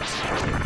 Thanks.